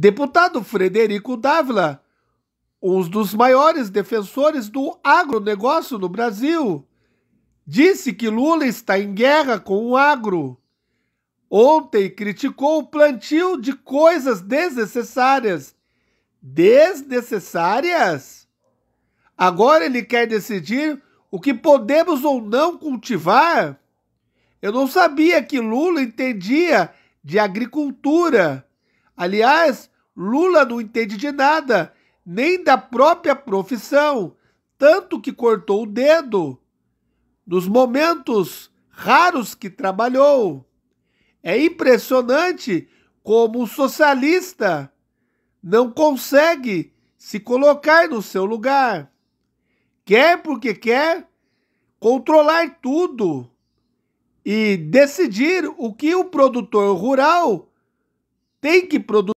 Deputado Frederico Dávila, um dos maiores defensores do agronegócio no Brasil, disse que Lula está em guerra com o agro. Ontem criticou o plantio de coisas desnecessárias. Desnecessárias? Agora ele quer decidir o que podemos ou não cultivar? Eu não sabia que Lula entendia de agricultura. Aliás, Lula não entende de nada, nem da própria profissão, tanto que cortou o dedo nos momentos raros que trabalhou. É impressionante como o socialista não consegue se colocar no seu lugar. Quer porque quer controlar tudo e decidir o que o produtor rural tem que produzir.